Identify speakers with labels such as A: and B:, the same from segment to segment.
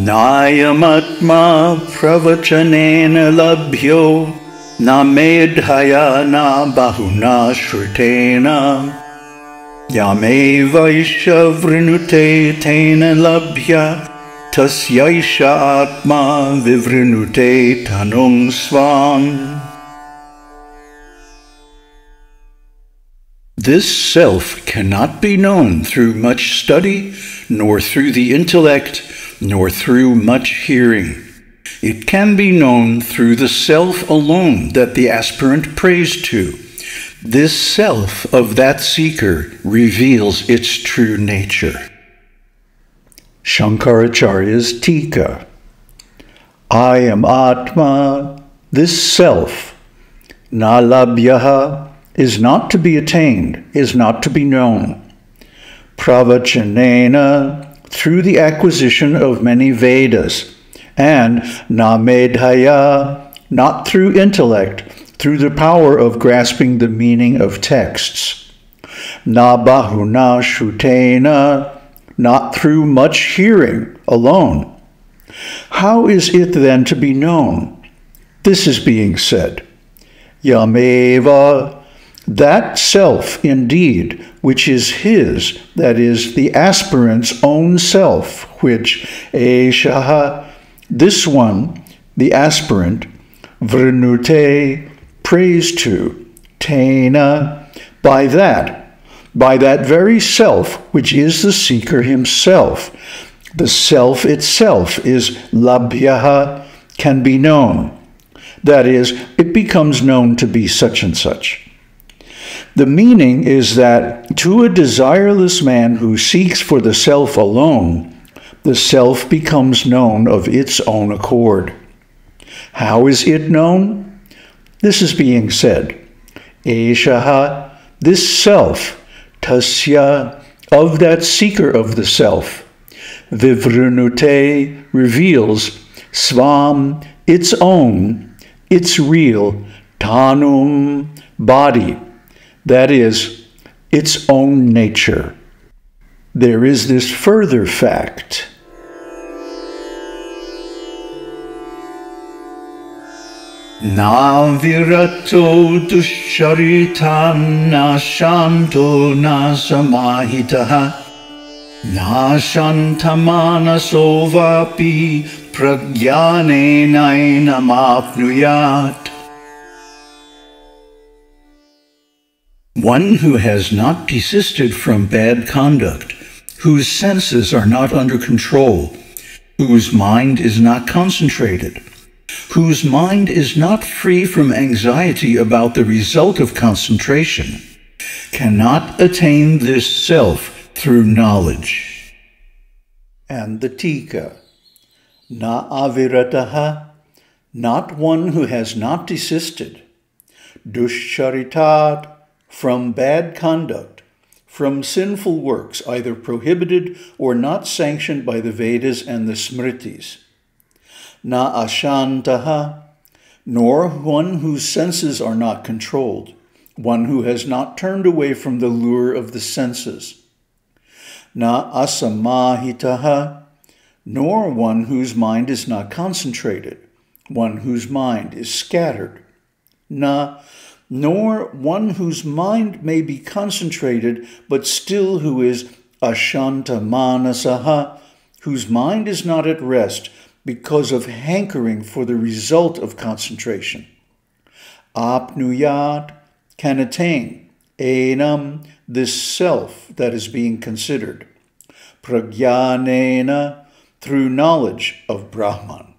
A: नायमात्मा प्रवचनेन लभ्यो न मेधया न बहुना श्रुतेन। यामेवैष वृणुते तेन लभ्य तस्यैष आत्मा विवृणुते तनुं स्वान्। This self cannot be known through much study, nor through the intellect, nor through much hearing. It can be known through the self alone that the aspirant prays to. This self of that seeker reveals its true nature. Shankaracharya's Tika Ayam Atma, this self, Nalabhyaha is not to be attained, is not to be known. Pravachanena, through the acquisition of many Vedas, and Namedhaya, not through intellect, through the power of grasping the meaning of texts. Nabahuna Shrutena, not through much hearing alone. How is it then to be known? This is being said. Yameva that self, indeed, which is his, that is, the aspirant's own self, which, Eshaha, this one, the aspirant, Vrinute, prays to, Tena, by that, by that very self, which is the seeker himself. The self itself is labhyaha, can be known. That is, it becomes known to be such and such. The meaning is that to a desireless man who seeks for the self alone, the self becomes known of its own accord. How is it known? This is being said. Eshaha, this self, tasya, of that seeker of the self. Vivrinute reveals svam, its own, its real, tanum, body that is, its own nature. There is this further fact. Navirato dusharitam nashanto nasamahitaha nashantamanaso vapi pragyanenainamapnuyat One who has not desisted from bad conduct, whose senses are not under control, whose mind is not concentrated, whose mind is not free from anxiety about the result of concentration, cannot attain this self through knowledge. And the Tika, na avirataha, not one who has not desisted, dusharitat, from bad conduct, from sinful works, either prohibited or not sanctioned by the Vedas and the Smritis. Na ashantaha, nor one whose senses are not controlled, one who has not turned away from the lure of the senses. Na asamahitaha, nor one whose mind is not concentrated, one whose mind is scattered. Na nor one whose mind may be concentrated, but still who is ashanta manasaha, whose mind is not at rest because of hankering for the result of concentration. Apnuyat can attain, enam, this self that is being considered. Pragyanena, through knowledge of Brahman.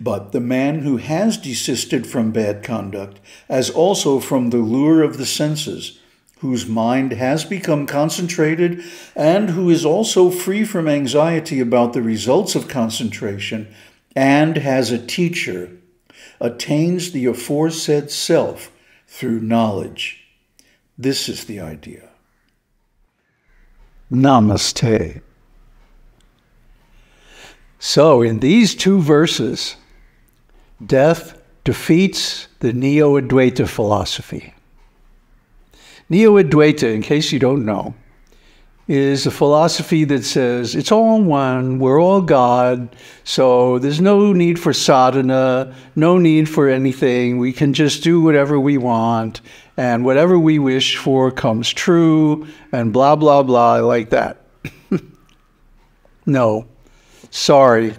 A: But the man who has desisted from bad conduct, as also from the lure of the senses, whose mind has become concentrated, and who is also free from anxiety about the results of concentration, and has a teacher, attains the aforesaid self through knowledge. This is the idea. Namaste. So, in these two verses, death defeats the Neo Advaita philosophy. Neo Advaita, in case you don't know, is a philosophy that says it's all one, we're all God, so there's no need for sadhana, no need for anything. We can just do whatever we want, and whatever we wish for comes true, and blah, blah, blah, like that. no, sorry.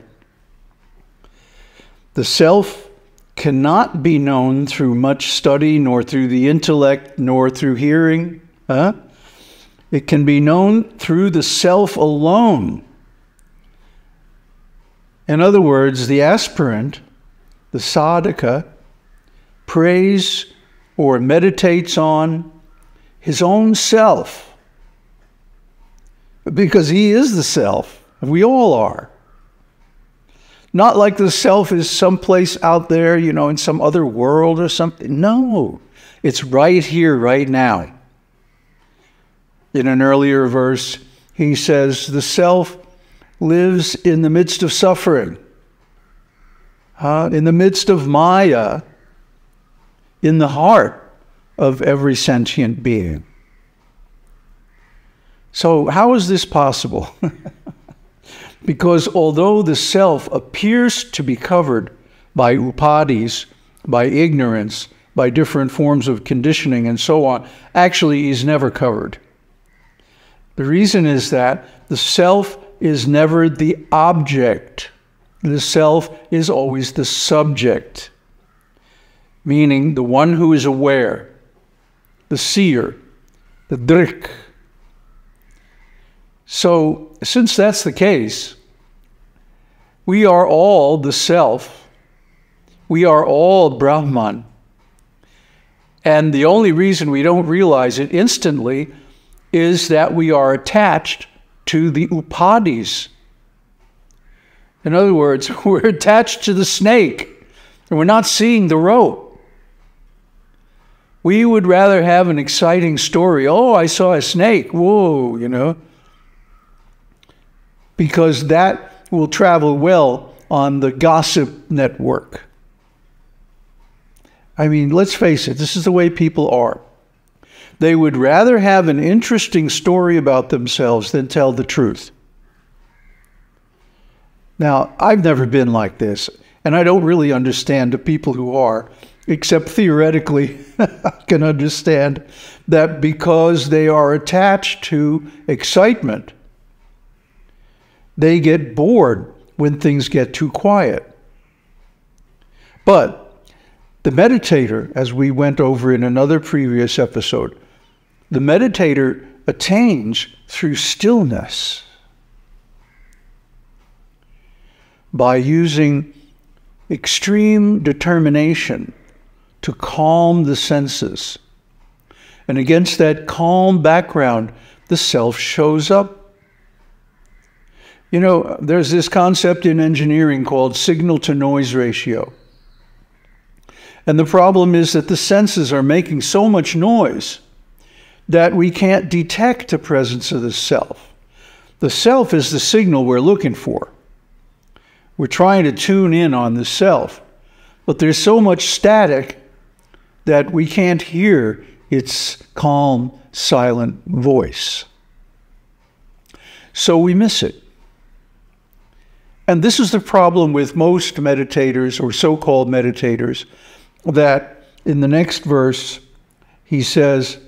A: The self cannot be known through much study, nor through the intellect, nor through hearing. Huh? It can be known through the self alone. In other words, the aspirant, the sadhaka, prays or meditates on his own self because he is the self. And we all are. Not like the self is someplace out there, you know, in some other world or something. No, it's right here, right now. In an earlier verse, he says, The self lives in the midst of suffering, uh, in the midst of Maya, in the heart of every sentient being. So, how is this possible? Because although the self appears to be covered by upadhis, by ignorance, by different forms of conditioning and so on, actually is never covered. The reason is that the self is never the object. The self is always the subject, meaning the one who is aware, the seer, the drik. So since that's the case, we are all the self. We are all Brahman. And the only reason we don't realize it instantly is that we are attached to the upadhis. In other words, we're attached to the snake and we're not seeing the rope. We would rather have an exciting story. Oh, I saw a snake. Whoa, you know because that will travel well on the gossip network. I mean, let's face it, this is the way people are. They would rather have an interesting story about themselves than tell the truth. Now, I've never been like this, and I don't really understand the people who are, except theoretically, I can understand that because they are attached to excitement they get bored when things get too quiet. But the meditator, as we went over in another previous episode, the meditator attains through stillness by using extreme determination to calm the senses. And against that calm background, the self shows up you know, there's this concept in engineering called signal to noise ratio. And the problem is that the senses are making so much noise that we can't detect the presence of the self. The self is the signal we're looking for. We're trying to tune in on the self, but there's so much static that we can't hear its calm, silent voice. So we miss it. And this is the problem with most meditators or so called meditators that in the next verse he says,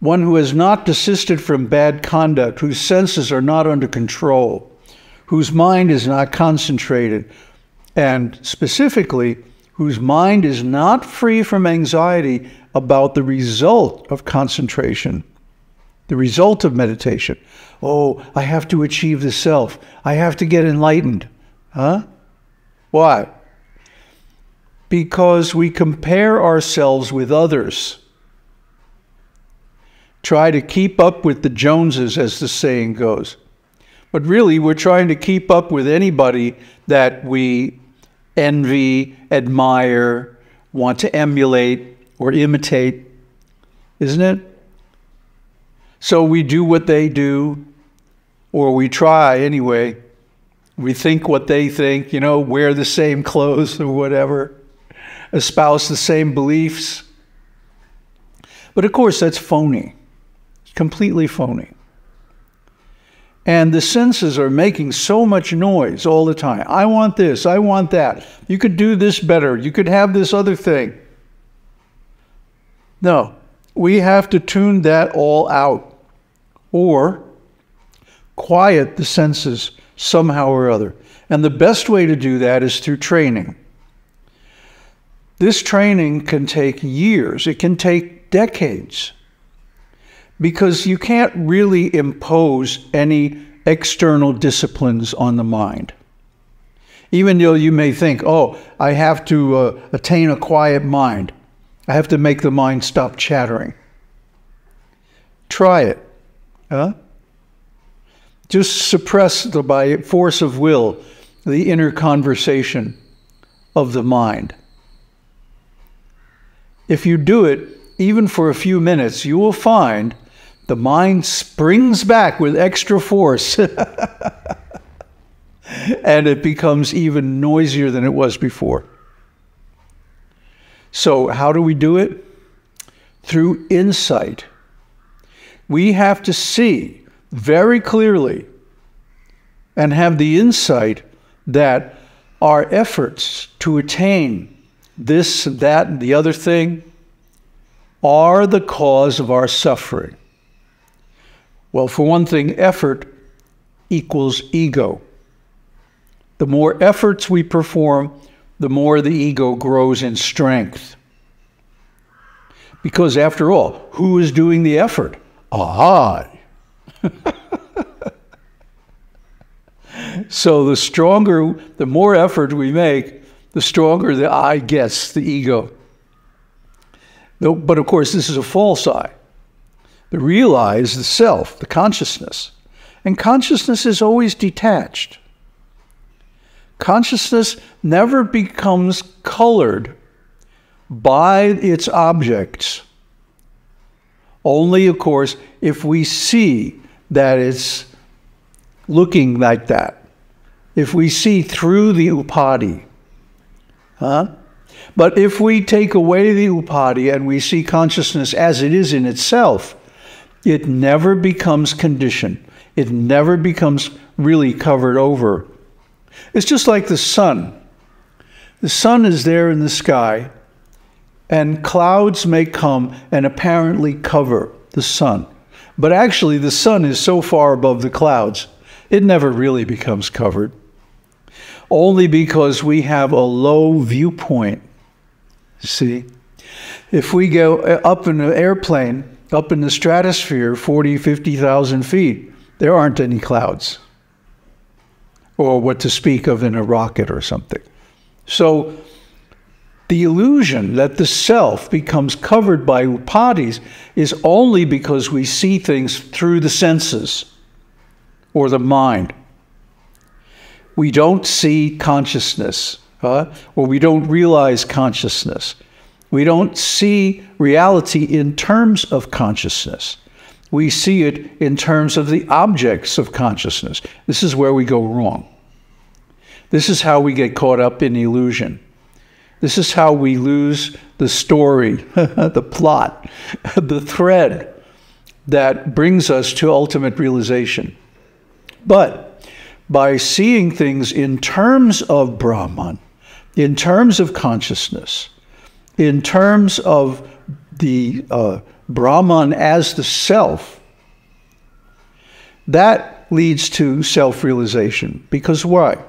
A: one who has not desisted from bad conduct, whose senses are not under control, whose mind is not concentrated, and specifically, whose mind is not free from anxiety about the result of concentration, the result of meditation. Oh, I have to achieve the self. I have to get enlightened. Huh? Why? Because we compare ourselves with others. Try to keep up with the Joneses, as the saying goes. But really, we're trying to keep up with anybody that we envy, admire, want to emulate, or imitate, isn't it? So we do what they do, or we try anyway. We think what they think, you know, wear the same clothes or whatever, espouse the same beliefs. But of course, that's phony, completely phony. And the senses are making so much noise all the time. I want this, I want that. You could do this better, you could have this other thing. No, we have to tune that all out or quiet the senses somehow or other. And the best way to do that is through training. This training can take years, it can take decades, because you can't really impose any external disciplines on the mind. Even though you may think, oh, I have to uh, attain a quiet mind, I have to make the mind stop chattering. Try it. Huh? Just suppress the, by force of will the inner conversation of the mind. If you do it even for a few minutes, you will find the mind springs back with extra force. and it becomes even noisier than it was before. So, how do we do it? Through insight. We have to see very clearly and have the insight that our efforts to attain this, that, and the other thing are the cause of our suffering. Well, for one thing, effort equals ego. The more efforts we perform, the more the ego grows in strength. Because after all, who is doing the effort? I. so the stronger, the more effort we make, the stronger the I gets, the ego. But of course, this is a false I. The real I is the self, the consciousness. And consciousness is always detached. Consciousness never becomes colored by its objects. Only, of course, if we see that it's looking like that. If we see through the upadhi. Huh? But if we take away the upadhi and we see consciousness as it is in itself, it never becomes conditioned. It never becomes really covered over. It's just like the sun. The sun is there in the sky, and clouds may come and apparently cover the sun. But actually, the sun is so far above the clouds, it never really becomes covered. Only because we have a low viewpoint. See? If we go uh, up in an airplane, up in the stratosphere, 40, 50,000 feet, there aren't any clouds. Or what to speak of in a rocket or something. So, the illusion that the self becomes covered by upadhis is only because we see things through the senses or the mind. We don't see consciousness, uh, or we don't realize consciousness. We don't see reality in terms of consciousness. We see it in terms of the objects of consciousness. This is where we go wrong. This is how we get caught up in illusion. This is how we lose the story, the plot, the thread that brings us to ultimate realization. But by seeing things in terms of Brahman, in terms of consciousness, in terms of the uh, Brahman as the self, that leads to self realization. Because why?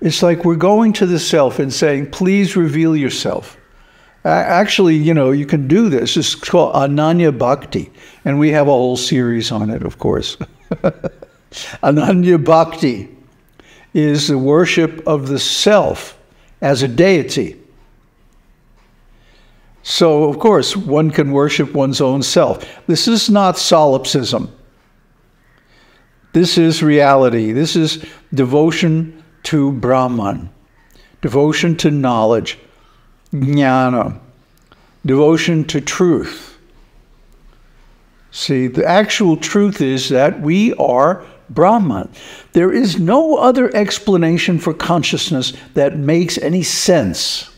A: It's like we're going to the self and saying, please reveal yourself. Actually, you know, you can do this. It's called Ananya Bhakti. And we have a whole series on it, of course. Ananya Bhakti is the worship of the self as a deity. So, of course, one can worship one's own self. This is not solipsism. This is reality. This is devotion to Brahman, devotion to knowledge, jnana, devotion to truth. See, the actual truth is that we are Brahman. There is no other explanation for consciousness that makes any sense.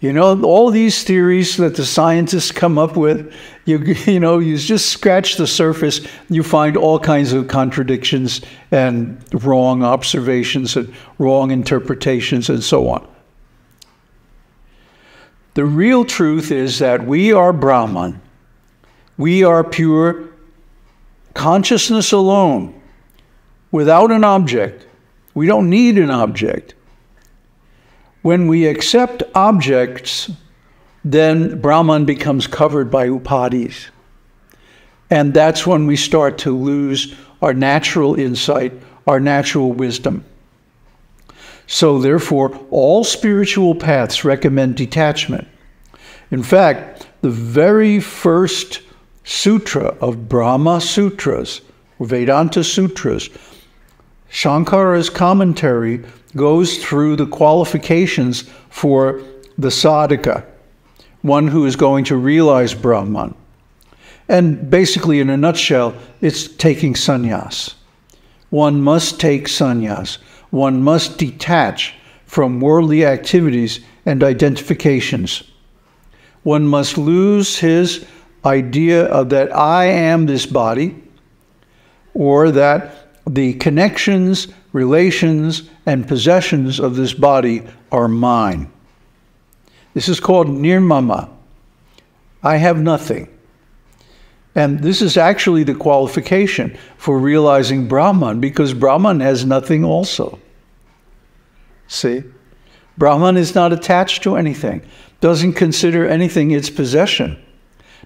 A: You know, all these theories that the scientists come up with, you, you know, you just scratch the surface, you find all kinds of contradictions and wrong observations and wrong interpretations and so on. The real truth is that we are Brahman. We are pure consciousness alone, without an object. We don't need an object. When we accept objects, then Brahman becomes covered by upadhis. And that's when we start to lose our natural insight, our natural wisdom. So, therefore, all spiritual paths recommend detachment. In fact, the very first sutra of Brahma Sutras, Vedanta Sutras, Shankara's commentary goes through the qualifications for the sadhaka, one who is going to realize Brahman. And basically, in a nutshell, it's taking sannyas. One must take sannyas. One must detach from worldly activities and identifications. One must lose his idea of that I am this body, or that the connections, relations, and possessions of this body are mine. This is called nirmama. I have nothing. And this is actually the qualification for realizing Brahman, because Brahman has nothing also. See? Brahman is not attached to anything, doesn't consider anything its possession,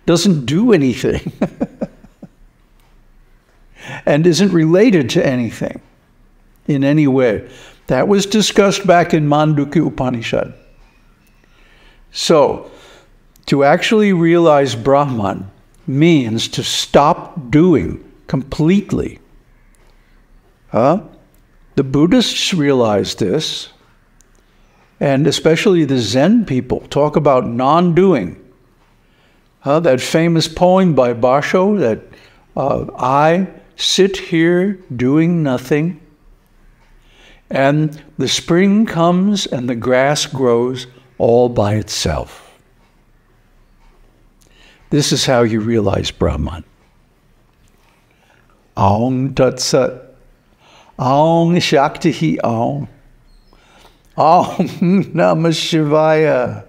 A: doesn't do anything. and isn't related to anything in any way. That was discussed back in Mandukya Upanishad. So, to actually realize Brahman means to stop doing completely. Huh? The Buddhists realize this, and especially the Zen people talk about non doing. Huh? That famous poem by Basho that uh, I sit here doing nothing, and the spring comes and the grass grows all by itself. This is how you realize Brahman. Aum Tat Sat. Aum Shakti Aum. Aum Namah Shivaya.